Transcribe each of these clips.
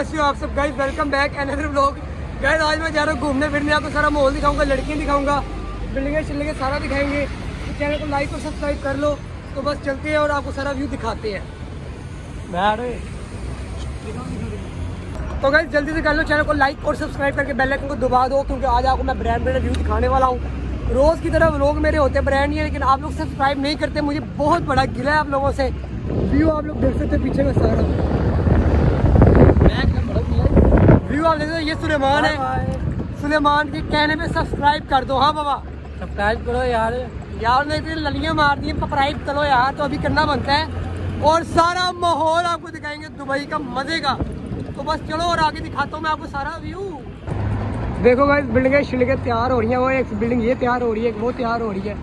कैसे हो आप सब? Guys welcome back another vlog guys आज मैं जा रहा हूँ घूमने फिरने आपको सारा माहौल दिखाऊँगा लड़कियाँ दिखाऊँगा। बिल्डिंगें शिल्डिंगें सारा दिखाएँगे। तो चैनल को लाइक और सब्सक्राइब कर लो। तो बस चलते हैं और आपको सारा व्यू दिखाते हैं। तो गाइस जल्दी से कर लो चैनल को लाइक और सब्सक्राइब करके बेल आइकन को दबा दो क्योंकि आज आपको मैं ब्रांड ब्रांड व्यू दिखाने वाला हूँ। रोज़ की तरह लोग मेरे होते हैं ब्रांड ही है लेकिन आप लोग सब्सक्राइब नहीं करते मुझे बहुत बड़ा गिला है आप लोगों से। व्यू आप लोग देख सकते हैं पीछे में सारा। व्यू आप देख ये सुलेमान है। सुलेमान के कहने पे सब्सक्राइब कर दो। हाँ बाबा। सब्सक्राइब करो यार। यार ने इतनी ललियाँ मार दी सब्सक्राइब करो यार तो अभी करना बनता है। और सारा माहौल आपको दिखाएँगे दुबई का मज़े का। तो बस चलो और आगे दिखाता हूँ मैं आपको सारा व्यू देखो भाई बिल्डिंगें शिल्डिंगें तैयार हो रही हैं वो एक बिल्डिंग ये तैयार हो रही है एक वो तैयार हो रही है।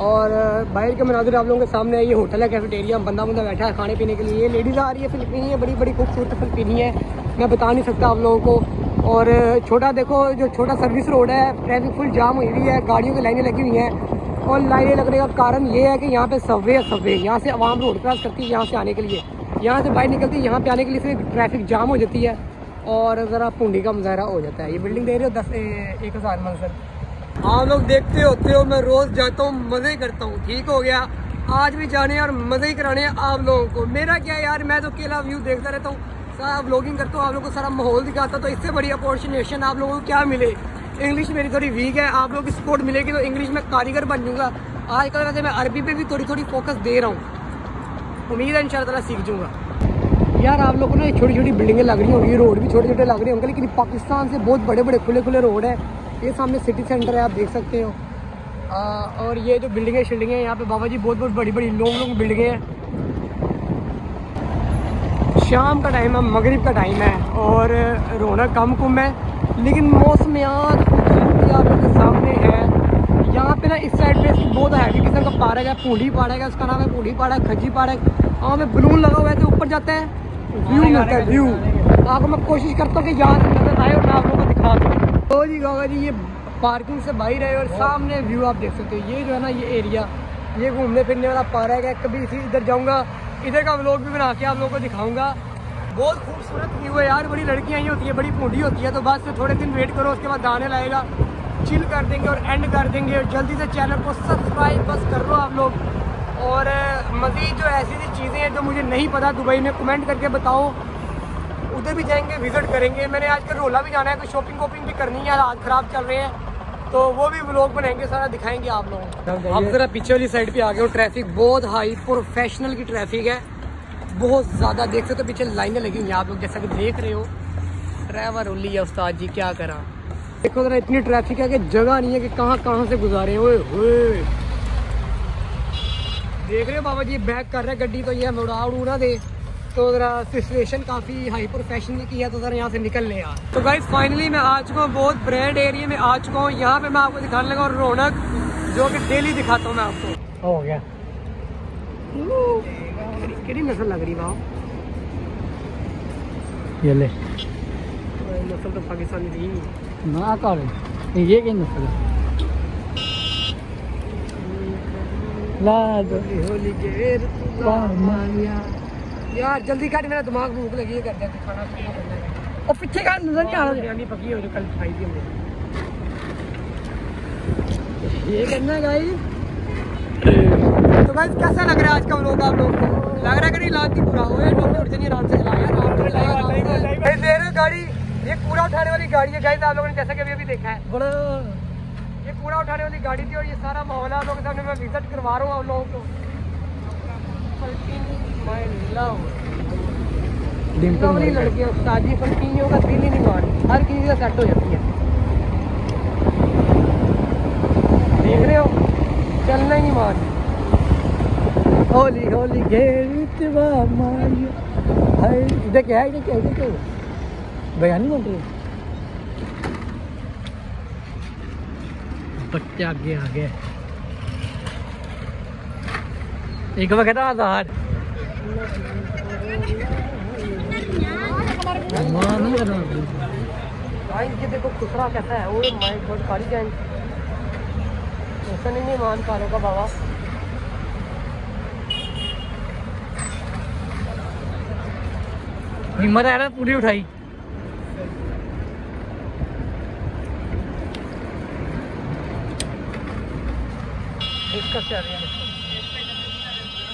और बाहर के मनाजिर आप लोगों के सामने ये होटल है कैफेटेरिया बंदा बंदा बैठा है खाने पीने के लिए। लेडीज़ आ रही है फिलिपीनी है बड़ी बड़ी खूबसूरत फिलिपीनी है मैं बता नहीं सकता आप लोगों को। और छोटा देखो, जो छोटा सर्विस रोड है ट्रैफ़िक फुल जाम हुई हुई है, गाड़ियों की लाइनें लगी हुई हैं। और लाइनें लगने का कारण ये है कि यहाँ पे सबवे है सबवे यहाँ से आवाम रोड क्रॉस करती है, यहाँ से आने के लिए। यहाँ से बाइक निकलती है, यहाँ पे आने के लिए सिर्फ़ ट्रैफ़िक जाम हो जाती है। और ज़रा पूंडी का मुजाहरा हो जाता है। ये बिल्डिंग दे रहे हो, दस एक हज़ार मंजिल। आप लोग देखते होते हो, मैं रोज़ जाता हूँ, मज़े करता हूँ। ठीक हो गया? आज भी जाने और मज़े ही कराने हैं आप लोगों को। मेरा क्या यार, मैं तो अकेला व्यू देखता रहता हूँ। सारा ब्लॉगिंग करता हूँ, आप लोगों को सारा माहौल दिखाता तो इससे बड़ी अपॉर्चुनेशन आप लोगों को क्या मिले? इंग्लिश मेरी थोड़ी वीक है, आप लोगों की सपोर्ट मिलेगी तो इंग्लिश में कारीगर बन जाऊँगा। आजकल वैसे मैं अरबी पे भी थोड़ी थोड़ी फोकस दे रहा हूँ। उम्मीद है इन सीख जाऊँगा। यार आप लोगों को ना छोटी छोटी बिल्डिंगें लग रही होंगी रोड भी छोटे छोटे लग रहे होंगे, लेकिन पाकिस्तान से बहुत बड़े बड़े खुले खुले रोड है। ये सामने सिटी सेंटर है आप देख सकते हो। आ, और ये जो बिल्डिंगें शिल्डिंगें हैं यहाँ पे बाबा जी बहुत बहुत बड़ी बड़ी लॉन्ग लॉन्ग बिल्डिंगें हैं। शाम का टाइम है मगरिब का टाइम है और रौनक कम कम है लेकिन मौसमियात खूबसूरती आप लोग के सामने है। यहाँ पे ना इस साइड पे बहुत हैवी किस्म का पार्क है पूढ़ी पार्क है उसका नाम है पूढ़ी पार्क खजी पार्क वहाँ में बलून लगा हुआ है तो ऊपर जाता है व्यू मिलता है व्यू आपको मैं कोशिश करता हूँ कि यहाँ नज़र आए और मैं आप लोगों को दिखा दूँ। तो जी गागा जी ये पार्किंग से बाहर है और सामने व्यू आप देख सकते हो। ये जो है ना ये एरिया ये घूमने फिरने वाला पार्क है। कभी इसी इधर जाऊँगा इधर का व्लॉग भी बना के आप लोगों को दिखाऊँगा। बहुत खूबसूरत व्यू है यार बड़ी लड़कियाँ ही होती है बड़ी पूढ़ी होती है तो बस थोड़े दिन वेट करो उसके बाद गाने लाएगा। चिल कर देंगे और एंड कर देंगे। और जल्दी से चैनल को सब्सक्राइब बस कर लो आप लोग। और मज़ीद जो ऐसी ऐसी चीज़ें हैं जो मुझे नहीं पता दुबई में कमेंट करके बताओ। उधर भी जाएँगे विज़िट करेंगे। मैंने आज कल रोला भी जाना है तो शॉपिंग वॉपिंग भी करनी है हाथ ख़राब चल रहे हैं। तो वो भी ब्लॉग बनाएँगे, सारा दिखाएँगे आप लोगों अब ज़रा पीछे वाली साइड पे आ गए ट्रैफ़िक बहुत हाई प्रोफेशनल की ट्रैफ़िक है। बहुत ज़्यादा, देख सकते हो, पीछे लाइनें लगी हुई हैं आप लोग, जैसा कि देख रहे हो। ड्राइवर रोली है, उस्ताद जी, क्या करा? देखो ज़रा, इतनी ट्रैफ़िक है कि जगह नहीं है कि कहाँ कहाँ से गुजारे हुए। देख रहे हो बाबा जी बैक कर रहे गड्डी तो ये उड़ू ना दे। तो ज़रा सिचुएशन काफ़ी हाई प्रोफेशनल की है तो ज़रा यहाँ से निकल ले यार। तो गाइज़ फाइनली मैं आ चुका हूँ बहुत ब्रांड एरिया में आ चुका हूँ। यहाँ पे मैं आपको दिखाने लगा रौनक जो कि डेली दिखाता हूँ मैं आपको। हो गया। केड़ी नस्ल लग रही वहाँ ये ले। नस्ल तो पाकिस्तानी थी। ना कर ये की नस्ल है? होली के यार जल्दी काट मेरा दिमाग भूख लगी है कर दे खाना खाना करना है और पीछे का नज़र नहीं आ रहा। बिरयानी पकी है जो कल खाई थी हमने। ये करना है गाइस तो गाइस कैसा लग रहा है आज का व्लॉग आप लोग को? लग रहा है कि लात की पूरा हो या टोपी उठ जानी आराम से चलाया आराम से चलाया दे रहे गाड़ी ये पूरा उठाने वाली गाड़ी है गाइस आप लोगों ने जैसा कि अभी अभी देखा है। बड़ा। ये पूरा उठाने वाली गाड़ी थी और ये सारा माहौल आप लोगों के सामने मैं विज़िट करवा रहा हूँ आप लोगों को। वाली लड़कियाँ ताजी फलकियों का दिल ही नहीं मारती हर किसी का सेट हो जाती है। देख रहे हो? चलना ही नहीं मारती होली होली घेर हाय इधर क्या है इधर क्या इधर क्या बयानी बन रही। बच्चे आगे आ गए। एक बार कहता आधार ये देखो खुसरा है ओ माय गॉड काली गैंग ऐसा नहीं मान का बाबा हिम्मत आ रहा पूरी उठाई इसका क्या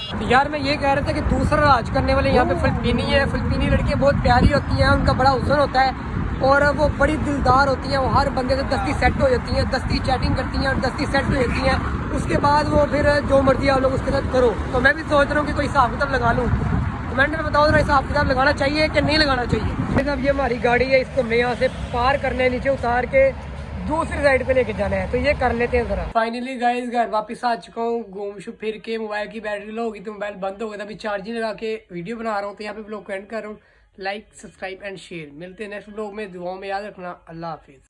यार, मैं ये कह रहा था कि दूसरा राज करने वाले यहाँ पे फिलिपीनी है। फिलिपीनी लड़कियाँ बहुत प्यारी होती हैं, उनका बड़ा हुसन होता है और वो बड़ी दिलदार होती हैं। वो हर बंदे से दस्ती सेट हो जाती हैं, दस्ती चैटिंग करती हैं और दस्ती सेट हो जाती हैं। उसके बाद वो फिर जो मर्ज़ी आप लोग उसके साथ करो। तो मैं भी सोच रहा हूँ कि कोई हिसाब किताब लगा लूँ। कमेंट में बताओ हिसाब किताब लगाना चाहिए कि नहीं लगाना चाहिए? अब ये हमारी गाड़ी है, इसको मैं यहाँ से पार करने नीचे उतार के दूसरी साइड पे लेके जाना है तो ये कर लेते हैं जरा। फाइनली गाइज़ घर वापस आ चुका हूँ, घूम शुभ फिर के मोबाइल की बैटरी लो होगी तो मोबाइल बंद हो गया था अभी चार्जिंग लगा के वीडियो बना रहा हूँ तो यहाँ पे ब्लॉग एंड कर रहा हूँ। लाइक सब्सक्राइब एंड शेयर मिलते हैं नेक्स्ट ब्लॉग में, दुआओं में याद रखना। अल्लाह हाफिज।